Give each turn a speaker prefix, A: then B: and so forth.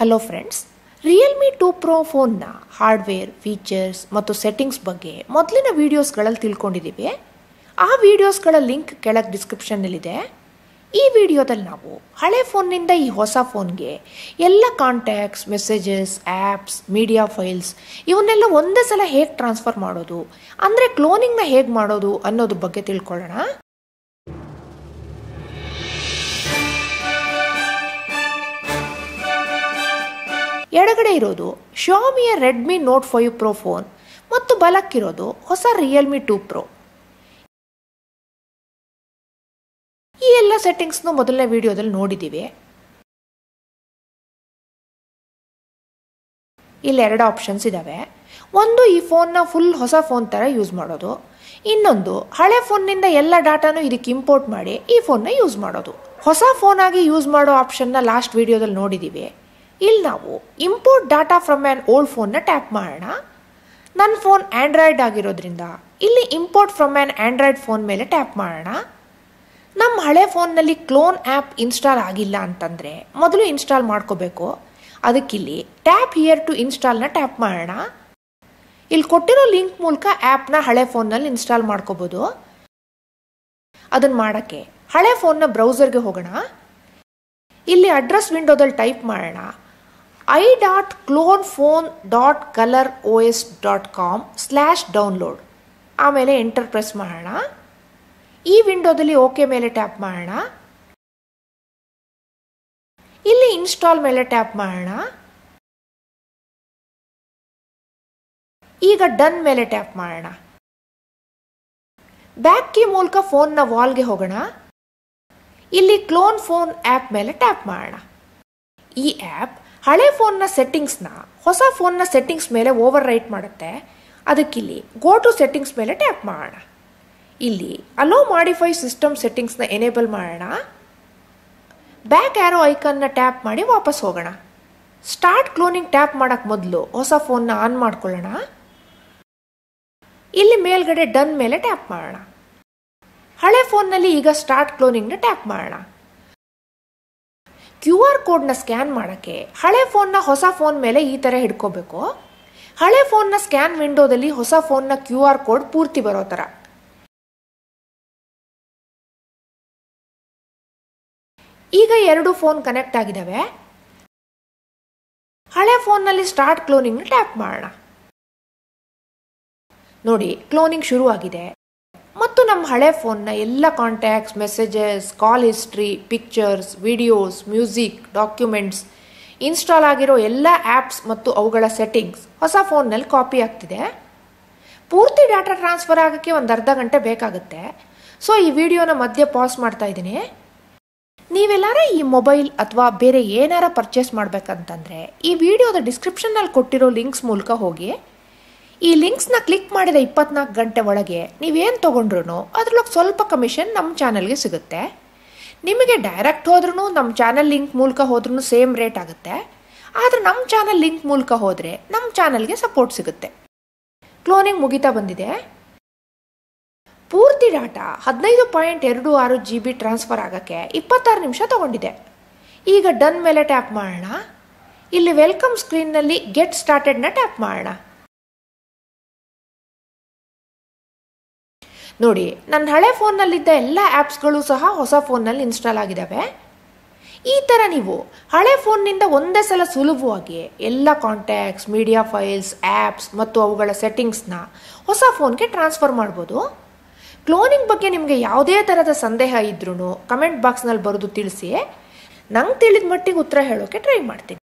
A: Hello friends Realme two pro ಫೋನ್ನ hardware features ಮತ್ತು settings ಬಗ್ಗೆ ಮೊದಲಿನ ವೀಡಿಯೋಸ್ಗಳಲ್ಲಿ ತಿಳ್ಕೊಂಡಿದ್ದೀವಿ. ಆ ವೀಡಿಯೋಸ್ಗಳ ಲಿಂಕ್ ಕೆಳಗೆ ಡಿಸ್ಕ್ರಿಪ್ಷನ್ನಲ್ಲಿದೆ ಈ ವಿಡಿಯೋದಲ್ಲಿ ನಾವು ಹಳೆ ಫೋನ್ನಿಂದ ಈ ಹೊಸ ಫೋನ್ಗೆ ಎಲ್ಲ contacts messages apps media files ಇವನ್ನೆಲ್ಲ ಒಂದೇ ಸಲ ಹೇಗೆ ಟ್ರಾನ್ಸ್ಫರ್ ಮಾಡೋದು, ಅಂದರೆ ಕ್ಲೋನಿಂಗ್ನ ಹೇಗೆ ಮಾಡೋದು ಅನ್ನೋದ್ರ ಬಗ್ಗೆ ತಿಳ್ಕೊಳ್ಳೋಣ. ಎಡಗಡೆ ಇರೋದು ಶಾಮಿಯ Redmi note five pro phone ಮತ್ತು ಬಲಕ್ಕಿರೋದು ಹೊಸ ರಿಯಲ್ಮಿ ಟೂ ಪ್ರೊ ಈ ಎಲ್ಲ ಸೆಟ್ಟಿಂಗ್ಸ್ನು ಮೊದಲನೇ ವಿಡಿಯೋದಲ್ಲಿ ನೋಡಿದ್ದೀವಿ ಇಲ್ಲಿ ಎರಡು ಆಪ್ಷನ್ಸ್ ಇದ್ದಾವೆ ಒಂದು ಈ ಫೋನ್ನ ಫುಲ್ ಹೊಸ ಫೋನ್ ಥರ ಯೂಸ್ ಮಾಡೋದು. ಇನ್ನೊಂದು ಹಳೆ ಫೋನ್ನಿಂದ ಎಲ್ಲ ಡಾಟಾನು ಇದಕ್ಕೆ ಇಂಪೋರ್ಟ್ ಮಾಡಿ ಈ ಫೋನ್ನ ಯೂಸ್ ಮಾಡೋದು. ಹೊಸ ಫೋನ್ ಆಗಿ ಯೂಸ್ ಮಾಡೋ ಆಪ್ಷನ್ನ ಲಾಸ್ಟ್ ವಿಡಿಯೋದಲ್ಲಿ ನೋಡಿದ್ದೀವಿ ಇಲ್ಲಿ ನಾವು import data from an old ಫೋನ್ನ ಟ್ಯಾಪ್ ಮಾಡೋಣ. ನನ್ನ ಫೋನ್ ಆ್ಯಂಡ್ರಾಯ್ಡ್ ಆಗಿರೋದ್ರಿಂದ ಇಲ್ಲಿ import from an Android phone ಮೇಲೆ ಟ್ಯಾಪ್ ಮಾಡೋಣ. ನಮ್ಮ ಹಳೆ ಫೋನ್ನಲ್ಲಿ ಕ್ಲೋನ್ ಆ್ಯಪ್ ಇನ್ಸ್ಟಾಲ್ ಆಗಿಲ್ಲ ಅಂತಂದರೆ ಮೊದಲು ಇನ್ಸ್ಟಾಲ್ ಮಾಡ್ಕೋಬೇಕು. ಅದಕ್ಕಿಲ್ಲಿ ಟ್ಯಾಪ್ ಹಿಯರ್ ಟು ಇನ್ಸ್ಟಾಲ್ನ ಟ್ಯಾಪ್ ಮಾಡೋಣ. ಇಲ್ಲಿ ಕೊಟ್ಟಿರೋ ಲಿಂಕ್ ಮೂಲಕ ಆ್ಯಪ್ನ ಹಳೆ ಫೋನ್ನಲ್ಲಿ ಇನ್ಸ್ಟಾಲ್ ಮಾಡ್ಕೋಬೋದು. ಅದನ್ನು ಮಾಡೋಕ್ಕೆ ಹಳೆ ಫೋನ್ನ ಬ್ರೌಸರ್ಗೆ ಹೋಗೋಣ. ಇಲ್ಲಿ ಅಡ್ರೆಸ್ ವಿಂಡೋದಲ್ಲಿ ಟೈಪ್ ಮಾಡೋಣ. S dot com slash download ಆಮೇಲೆ ಎಂಟರ್ ಪ್ರೆಸ್ ಮಾಡೋಣ. ಈ ವಿಂಡೋದಲ್ಲಿ ಓಕೆ ಮೇಲೆ ಟ್ಯಾಪ್ ಮಾಡೋಣ. ಇಲ್ಲಿ ಇನ್ಸ್ಟಾಲ್ ಮೇಲೆ ಟ್ಯಾಪ್ ಮಾಡೋಣ. ಈಗ ಡನ್ ಮೇಲೆ ಟ್ಯಾಪ್ ಮಾಡೋಣ. ಬ್ಯಾಕ್ ಕೀ ಮೂಲಕ ಫೋನ್ನ ವಾಲ್ಗೆ ಹೋಗೋಣ. ಇಲ್ಲಿ ಕ್ಲೋನ್ ಫೋನ್ ಆ್ಯಪ್ ಮೇಲೆ ಟ್ಯಾಪ್ ಮಾಡೋಣ. ಈ ಆ್ಯಪ್ ಹಳೆ ಫೋನ್ನ ಸೆಟ್ಟಿಂಗ್ಸ್ನ ಹೊಸ ಫೋನ್ನ ಸೆಟ್ಟಿಂಗ್ಸ್ ಮೇಲೆ ಓವರ್ ರೈಟ್ ಮಾಡುತ್ತೆ. ಅದಕ್ಕಿಲ್ಲಿ ಗೋ ಟು ಸೆಟ್ಟಿಂಗ್ಸ್ ಮೇಲೆ ಟ್ಯಾಪ್ ಮಾಡೋಣ. ಇಲ್ಲಿ ಅಲೋ ಮಾಡಿಫೈ ಸಿಸ್ಟಮ್ ಸೆಟ್ಟಿಂಗ್ಸ್ನ ಎನೇಬಲ್ ಮಾಡೋಣ. ಬ್ಯಾಕ್ ಆ್ಯರೋ ಐಕನ್ನ ಟ್ಯಾಪ್ ಮಾಡಿ ವಾಪಸ್ ಹೋಗೋಣ. ಸ್ಟಾರ್ಟ್ ಕ್ಲೋನಿಂಗ್ ಟ್ಯಾಪ್ ಮಾಡೋಕ್ಕೆ ಮೊದಲು ಹೊಸ ಫೋನ್ನ ಆನ್ ಮಾಡ್ಕೊಳ್ಳೋಣ. ಇಲ್ಲಿ ಮೇಲ್ಗಡೆ ಡನ್ ಮೇಲೆ ಟ್ಯಾಪ್ ಮಾಡೋಣ. ಹಳೆ ಫೋನ್ನಲ್ಲಿ ಈಗ ಸ್ಟಾರ್ಟ್ ಕ್ಲೋನಿಂಗ್ನ ಟ್ಯಾಪ್ ಮಾಡೋಣ. ಕ್ಯೂ ಆರ್ ಕೋಡ್ನ ಸ್ಕ್ಯಾನ್ ಮಾಡೋಕ್ಕೆ ಹಳೆ ಫೋನ್ನ ಹೊಸ ಫೋನ್ ಮೇಲೆ ಈ ಥರ ಹಿಡ್ಕೋಬೇಕು. ಹಳೆ ಫೋನ್ನ ಸ್ಕ್ಯಾನ್ ವಿಂಡೋದಲ್ಲಿ ಹೊಸ ಫೋನ್ನ ಕ್ಯೂ ಆರ್ ಕೋಡ್ ಪೂರ್ತಿ ಬರೋ ಥರ. ಈಗ ಎರಡು ಫೋನ್ ಕನೆಕ್ಟ್ ಆಗಿದ್ದಾವೆ ಹಳೆ ಫೋನ್ನಲ್ಲಿ ಸ್ಟಾರ್ಟ್ ಕ್ಲೋನಿಂಗ್ನ ಟ್ಯಾಪ್ ಮಾಡೋಣ. ನೋಡಿ, ಕ್ಲೋನಿಂಗ್ ಶುರುವಾಗಿದೆ. ಮತ್ತು ನಮ್ಮ ಹಳೆ ಫೋನ್ನ ಎಲ್ಲ contacts messages call history pictures videos music documents install ಆಗಿರೋ ಎಲ್ಲ ಆ್ಯಪ್ಸ್ ಮತ್ತು ಅವುಗಳ ಸೆಟ್ಟಿಂಗ್ಸ್ ಹೊಸ ಫೋನ್ನಲ್ಲಿ ಕಾಪಿ ಆಗ್ತಿದೆ. ಪೂರ್ತಿ ಡಾಟಾ ಟ್ರಾನ್ಸ್ಫರ್ ಆಗೋಕ್ಕೆ ಒಂದು ಅರ್ಧ ಗಂಟೆ ಬೇಕಾಗುತ್ತೆ. ಸೊ ಈ ವಿಡಿಯೋನ ಮಧ್ಯೆ ಪಾಸ್ ಮಾಡ್ತಾ ಇದ್ದೀನಿ. ನೀವೆಲ್ಲಾರ ಈ ಮೊಬೈಲ್ ಅಥವಾ ಬೇರೆ ಏನಾರ ಪರ್ಚೇಸ್ ಮಾಡಬೇಕಂತಂದರೆ ಈ ವಿಡಿಯೋದ ಡಿಸ್ಕ್ರಿಪ್ಷನ್ನಲ್ಲಿ ಕೊಟ್ಟಿರೋ ಲಿಂಕ್ಸ್ ಮೂಲಕ ಹೋಗಿ ಈ ಲಿಂಕ್ಸ್ನ ಕ್ಲಿಕ್ ಮಾಡಿದ ಇಪ್ಪತ್ನಾಲ್ಕು ಗಂಟೆ ಒಳಗೆ ನೀವೇನು ತೊಗೊಂಡ್ರು ಅದ್ರೊಳಗೆ ಸ್ವಲ್ಪ ಕಮಿಷನ್ ನಮ್ಮ ಚಾನಲ್ಗೆ ಸಿಗುತ್ತೆ. ನಿಮಗೆ ಡೈರೆಕ್ಟ್ ಹೋದ್ರೂ ನಮ್ಮ ಚಾನಲ್ ಲಿಂಕ್ ಮೂಲಕ ಹೋದ್ರೂ ಸೇಮ್ ರೇಟ್ ಆಗುತ್ತೆ. ಆದರೆ ನಮ್ಮ ಚಾನಲ್ ಲಿಂಕ್ ಮೂಲಕ ಹೋದರೆ ನಮ್ಮ ಚಾನಲ್ಗೆ ಸಪೋರ್ಟ್ ಸಿಗುತ್ತೆ. ಕ್ಲೋನಿಂಗ್ ಮುಗಿತಾ ಬಂದಿದೆ. ಪೂರ್ತಿ ಡಾಟಾ ಹದಿನೈದು ಪಾಯಿಂಟ್ ಎರಡು ಆರು ಜಿ ಬಿ ಟ್ರಾನ್ಸ್ಫರ್ ಆಗೋಕ್ಕೆ ಇಪ್ಪತ್ತಾರು ನಿಮಿಷ ತಗೊಂಡಿದೆ. ಈಗ ಡನ್ ಮೇಲೆ ಟ್ಯಾಪ್ ಮಾಡೋಣ. ಇಲ್ಲಿ ವೆಲ್ಕಮ್ ಸ್ಕ್ರೀನ್ನಲ್ಲಿ ಗೆಟ್ ಸ್ಟಾರ್ಟೆಡ್ನ ಟ್ಯಾಪ್ ಮಾಡೋಣ. ನೋಡಿ, ನನ್ನ ಹಳೆ ಫೋನ್ನಲ್ಲಿದ್ದ ಎಲ್ಲ ಆ್ಯಪ್ಸ್ಗಳು ಸಹ ಹೊಸ ಫೋನ್ನಲ್ಲಿ ಇನ್ಸ್ಟಾಲ್ ಆಗಿದ್ದಾವೆ ಈ ಥರ ನೀವು ಹಳೆ ಫೋನ್ನಿಂದ ಒಂದೇ ಸಲ ಸುಲಭವಾಗಿ ಎಲ್ಲ ಕಾಂಟ್ಯಾಕ್ಟ್ಸ್ ಮೀಡಿಯಾ ಫೈಲ್ಸ್ ಆ್ಯಪ್ಸ್ ಮತ್ತು ಅವುಗಳ ಸೆಟ್ಟಿಂಗ್ಸ್ನ ಹೊಸ ಫೋನ್ಗೆ ಟ್ರಾನ್ಸ್ಫರ್ ಮಾಡ್ಬೋದು. ಕ್ಲೋನಿಂಗ್ ಬಗ್ಗೆ ನಿಮಗೆ ಯಾವುದೇ ಥರದ ಸಂದೇಹ ಇದ್ರೂ ಕಮೆಂಟ್ ಬಾಕ್ಸ್ನಲ್ಲಿ ಬರೆದು ತಿಳಿಸಿ. ನಂಗೆ ತಿಳಿದ ಮಟ್ಟಿಗೆ ಉತ್ತರ ಹೇಳೋಕ್ಕೆ ಟ್ರೈ ಮಾಡ್ತೀನಿ.